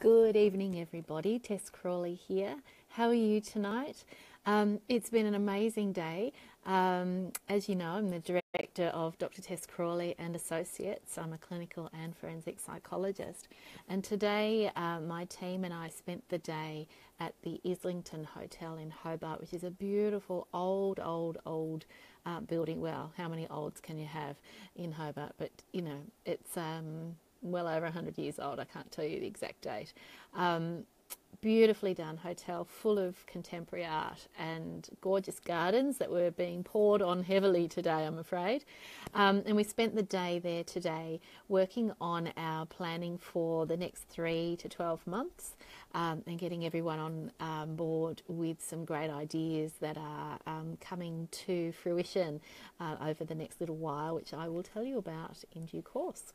Good evening, everybody. Tess Crawley here. How are you tonight? Um, it's been an amazing day. Um, as you know, I'm the director of Dr. Tess Crawley and Associates. I'm a clinical and forensic psychologist. And today, uh, my team and I spent the day at the Islington Hotel in Hobart, which is a beautiful, old, old, old uh, building. Well, how many olds can you have in Hobart? But, you know, it's. Um, well over 100 years old. I can't tell you the exact date. Um, beautifully done hotel full of contemporary art and gorgeous gardens that were being poured on heavily today, I'm afraid. Um, and we spent the day there today working on our planning for the next three to 12 months um, and getting everyone on um, board with some great ideas that are um, coming to fruition uh, over the next little while, which I will tell you about in due course.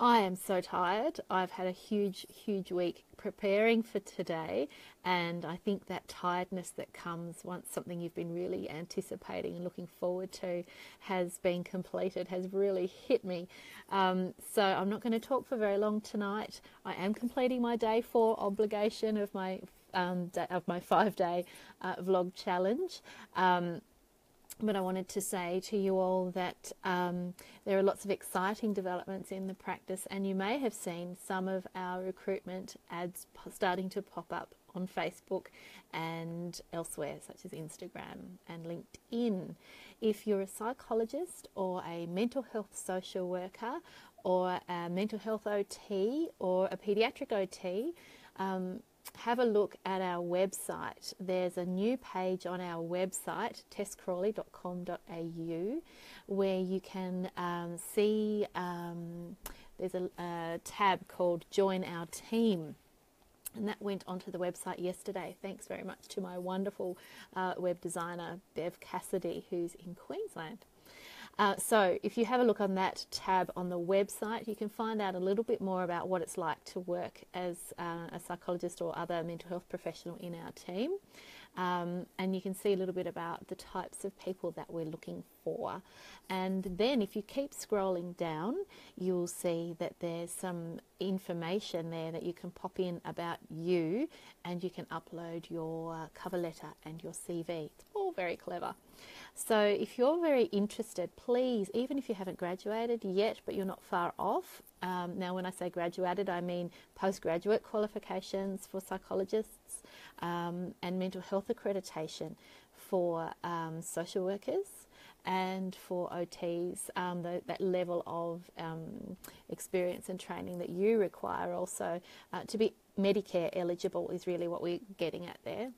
I am so tired. I've had a huge, huge week preparing for today, and I think that tiredness that comes once something you've been really anticipating and looking forward to has been completed has really hit me. Um, so I'm not going to talk for very long tonight. I am completing my day four obligation of my um, of my five day uh, vlog challenge. Um, but I wanted to say to you all that um, there are lots of exciting developments in the practice, and you may have seen some of our recruitment ads starting to pop up on Facebook and elsewhere, such as Instagram and LinkedIn. If you're a psychologist or a mental health social worker or a mental health OT or a pediatric OT, um, have a look at our website. There's a new page on our website, tesscrawley.com.au, where you can um, see um, there's a, a tab called Join Our Team. And that went onto the website yesterday. Thanks very much to my wonderful uh, web designer, Bev Cassidy, who's in Queensland. Uh, so, if you have a look on that tab on the website, you can find out a little bit more about what it's like to work as uh, a psychologist or other mental health professional in our team. Um, and you can see a little bit about the types of people that we're looking for. And then, if you keep scrolling down, you'll see that there's some information there that you can pop in about you and you can upload your uh, cover letter and your CV. It's very clever. So, if you're very interested, please, even if you haven't graduated yet, but you're not far off, um, now when I say graduated, I mean postgraduate qualifications for psychologists um, and mental health accreditation for um, social workers and for OTs, um, the, that level of um, experience and training that you require also uh, to be Medicare eligible is really what we're getting at there.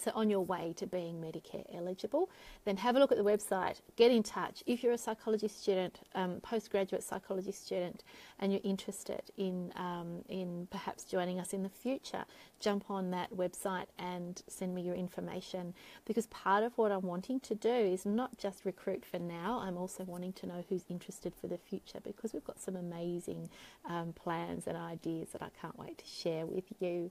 So, on your way to being Medicare eligible, then have a look at the website, get in touch. If you're a psychology student, um, postgraduate psychology student, and you're interested in, um, in perhaps joining us in the future, jump on that website and send me your information. Because part of what I'm wanting to do is not just recruit for now, I'm also wanting to know who's interested for the future because we've got some amazing um, plans and ideas that I can't wait to share with you.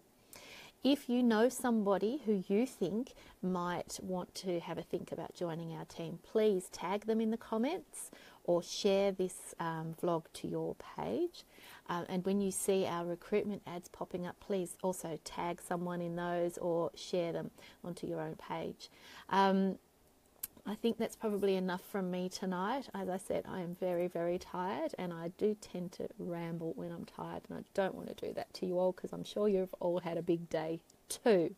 If you know somebody who you think might want to have a think about joining our team, please tag them in the comments or share this um, vlog to your page. Um, and when you see our recruitment ads popping up, please also tag someone in those or share them onto your own page. Um, I think that's probably enough from me tonight. As I said, I am very, very tired and I do tend to ramble when I'm tired, and I don't want to do that to you all because I'm sure you've all had a big day too.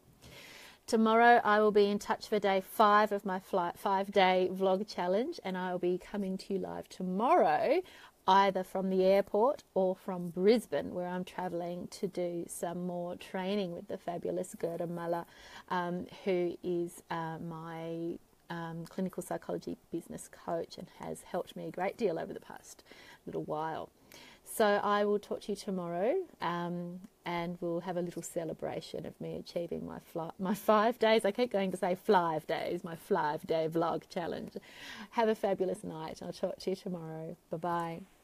Tomorrow, I will be in touch for day five of my flight, five day vlog challenge, and I will be coming to you live tomorrow, either from the airport or from Brisbane, where I'm travelling to do some more training with the fabulous Gerda Muller, um, who is uh, my um, clinical psychology business coach and has helped me a great deal over the past little while. So I will talk to you tomorrow, um, and we'll have a little celebration of me achieving my fly, my five days. I keep going to say five days, my five day vlog challenge. Have a fabulous night. I'll talk to you tomorrow. Bye bye.